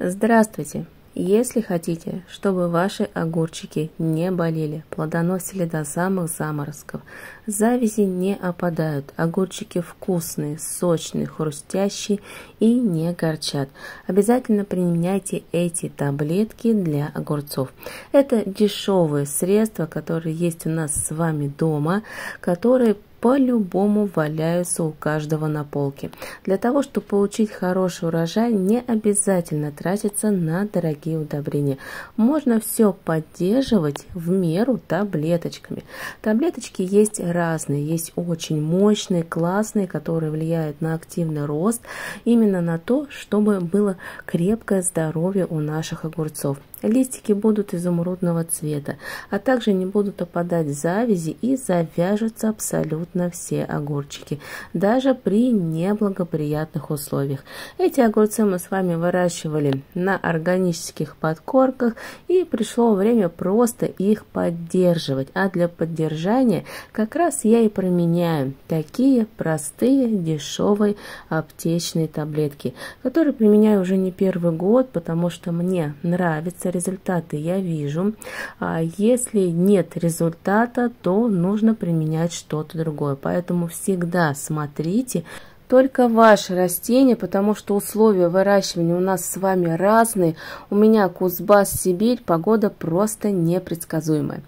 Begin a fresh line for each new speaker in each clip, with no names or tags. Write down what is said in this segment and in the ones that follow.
Здравствуйте! Если хотите, чтобы ваши огурчики не болели, плодоносили до самых заморозков, завязи не опадают, огурчики вкусные, сочные, хрустящие и не горчат, обязательно применяйте эти таблетки для огурцов. Это дешевые средства, которые есть у нас с вами дома, которые по-любому валяются у каждого на полке. Для того, чтобы получить хороший урожай, не обязательно тратиться на дорогие удобрения. Можно все поддерживать в меру таблеточками. Таблеточки есть разные, есть очень мощные, классные, которые влияют на активный рост, именно на то, чтобы было крепкое здоровье у наших огурцов. Листики будут изумрудного цвета, а также не будут опадать завязи и завяжутся абсолютно все огурчики, даже при неблагоприятных условиях. Эти огурцы мы с вами выращивали на органических подкорках и пришло время просто их поддерживать. А для поддержания как раз я и применяю такие простые, дешевые аптечные таблетки, которые применяю уже не первый год, потому что мне нравится результаты я вижу. А если нет результата, то нужно применять что-то другое. Поэтому всегда смотрите, только ваши растения, потому что условия выращивания у нас с вами разные. У меня Кузбасс, Сибирь, погода просто непредсказуемая.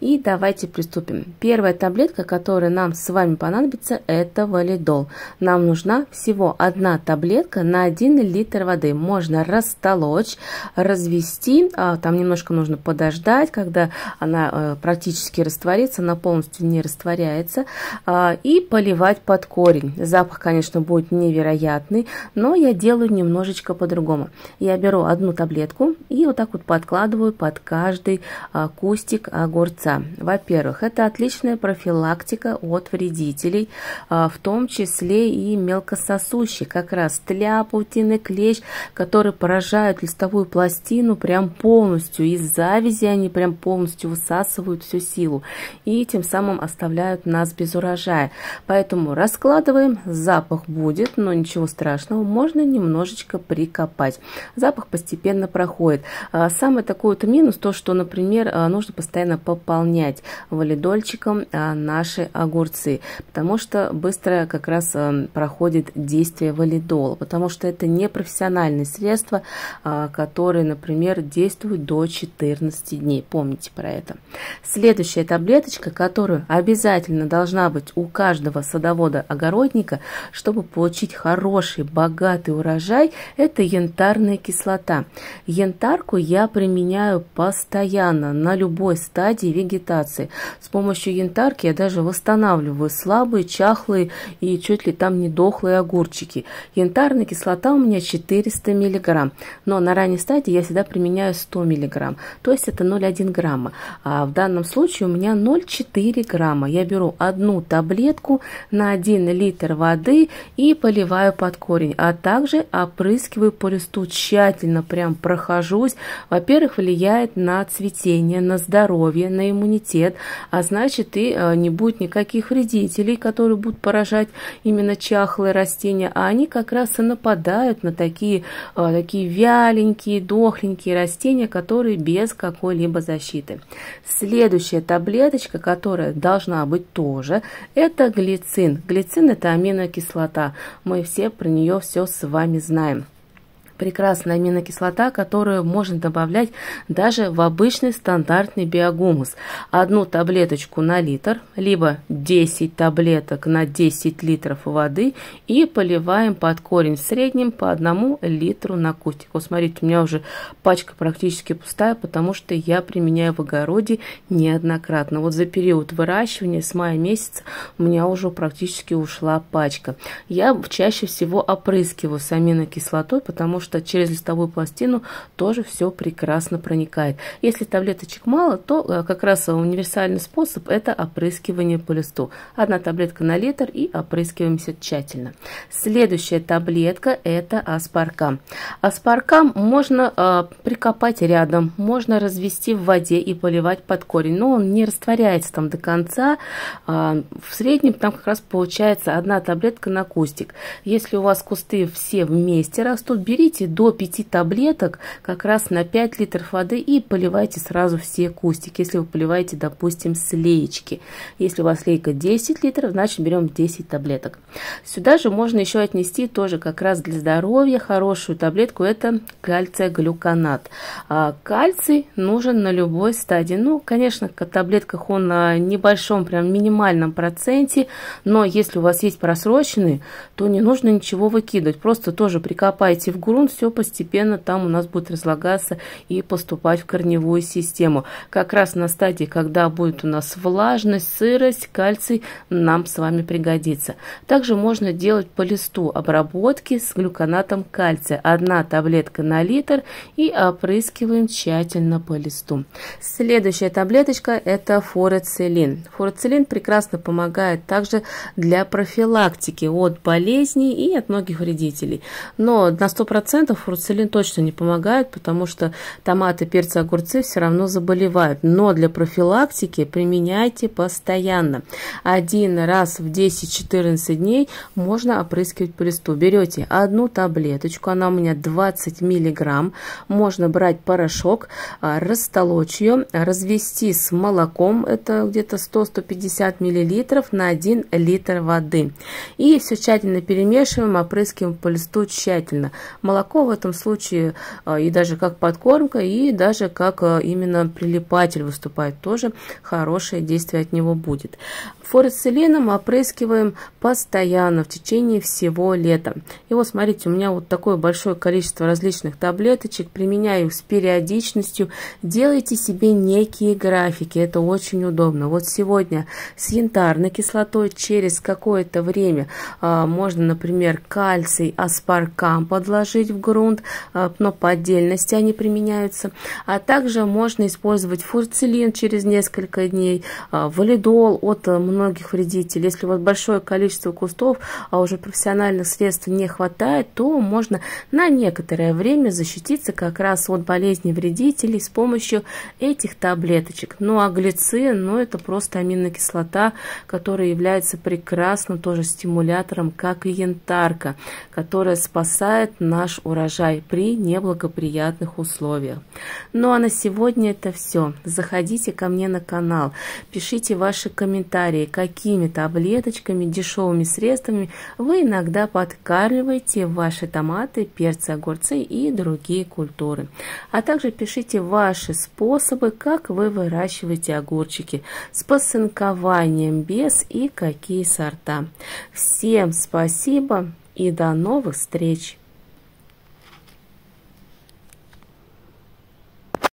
И давайте приступим. Первая таблетка, которая нам с вами понадобится, это валидол. Нам нужна всего одна таблетка на 1 литр воды. Можно растолочь, развести, а, там немножко нужно подождать, когда она э, практически растворится, она полностью не растворяется, а, и поливать под корень. Запах, конечно, конечно, будет невероятный, но я делаю немножечко по-другому. Я беру одну таблетку и вот так вот подкладываю под каждый а, кустик огурца. Во-первых, это отличная профилактика от вредителей, а, в том числе и мелкососущих, как раз тля, паутины, клещ, которые поражают листовую пластину прям полностью. Из завязи они прям полностью высасывают всю силу и тем самым оставляют нас без урожая. Поэтому раскладываем запах запах будет, но ничего страшного, можно немножечко прикопать. Запах постепенно проходит. А, самый такой вот минус, то, что, например, а, нужно постоянно пополнять валидольчиком а, наши огурцы, потому что быстро как раз проходит действие валидола, потому что это не профессиональные средства, которые, например, действуют до 14 дней. Помните про это. Следующая таблеточка, которую обязательно должна быть у каждого садовода-огородника, чтобы получить хороший, богатый урожай, это янтарная кислота. Янтарку я применяю постоянно на любой стадии вегетации. С помощью янтарки я даже восстанавливаю слабые, чахлые и чуть ли там не дохлые огурчики. Янтарная кислота у меня 400 мг, но на ранней стадии я всегда применяю 100 мг, то есть это 0,1 грамма. А в данном случае у меня 0,4 грамма. Я беру одну таблетку на 1 литр воды и поливаю под корень, а также опрыскиваю по листу тщательно, прям прохожусь. Во-первых, влияет на цветение, на здоровье, на иммунитет, а значит и э, не будет никаких вредителей, которые будут поражать именно чахлые растения, а они как раз и нападают на такие, э, такие вяленькие, дохленькие растения, которые без какой-либо защиты. Следующая таблеточка, которая должна быть тоже, это глицин. Глицин это аминокислота кислота. Мы все про нее все с вами знаем прекрасная аминокислота, которую можно добавлять даже в обычный стандартный биогумус. Одну таблеточку на литр, либо 10 таблеток на 10 литров воды и поливаем под корень в среднем по одному литру на кустик. Вот смотрите, у меня уже пачка практически пустая, потому что я применяю в огороде неоднократно. Вот за период выращивания с мая месяца у меня уже практически ушла пачка. Я чаще всего опрыскиваю с аминокислотой, потому что что через листовую пластину тоже все прекрасно проникает. Если таблеточек мало, то э, как раз универсальный способ это опрыскивание по листу. Одна таблетка на литр и опрыскиваемся тщательно. Следующая таблетка это аспаркам. Аспаркам можно э, прикопать рядом, можно развести в воде и поливать под корень, но он не растворяется там до конца. Э, в среднем там как раз получается одна таблетка на кустик. Если у вас кусты все вместе растут, берите берите до 5 таблеток как раз на 5 литров воды и поливайте сразу все кустики, если вы поливаете, допустим, с леечки. Если у вас лейка 10 литров, значит берем 10 таблеток. Сюда же можно еще отнести тоже как раз для здоровья хорошую таблетку, это кальция-глюконат. А кальций нужен на любой стадии. Ну, конечно, в таблетках он на небольшом, прям минимальном проценте, но если у вас есть просроченные, то не нужно ничего выкидывать. Просто тоже прикопайте в грунт, все постепенно там у нас будет разлагаться и поступать в корневую систему. Как раз на стадии, когда будет у нас влажность, сырость, кальций нам с вами пригодится. Также можно делать по листу обработки с глюконатом кальция. Одна таблетка на литр и опрыскиваем тщательно по листу. Следующая таблеточка это фурацилин. Фурацилин прекрасно помогает также для профилактики от болезней и от многих вредителей. Но на 100% фурацилин точно не помогает, потому что томаты, перцы, огурцы все равно заболевают. Но для профилактики применяйте постоянно. Один раз в 10-14 дней можно опрыскивать по листу. Берете одну таблеточку, она у меня 20 миллиграмм. Можно брать порошок, а, растолочь ее, развести с молоком, это где-то 100-150 миллилитров на 1 литр воды. И все тщательно перемешиваем, опрыскиваем по листу тщательно. Молоко в этом случае а, и даже как подкормка, и даже как а, именно прилипатель выступает, тоже хорошее действие от него будет. Форицилином опрыскиваем постоянно в течение всего лета. И вот смотрите, у меня вот такое большое количество различных таблеточек, применяю их с периодичностью. Делайте себе некие графики, это очень удобно. Вот сегодня с янтарной кислотой через какое-то время а, можно, например, кальций, аспаркам подложить в грунт, а, но по отдельности они применяются. А также можно использовать фурцилин через несколько дней, а, валидол от многих многих вредителей. Если у вас большое количество кустов, а уже профессиональных средств не хватает, то можно на некоторое время защититься как раз от болезней вредителей с помощью этих таблеточек. Ну а глицин, ну это просто аминокислота, которая является прекрасным тоже стимулятором, как и янтарка, которая спасает урожай при неблагоприятных условиях. Ну а на сегодня это все. Заходите ко мне на канал, пишите ваши комментарии, какими таблеточками, дешевыми средствами вы иногда подкармливаете ваши томаты, перцы, огурцы и другие культуры. А также пишите ваши способы, как вы выращиваете огурчики с посынкованием без и какие сорта. Всем спасибо и до новых встреч!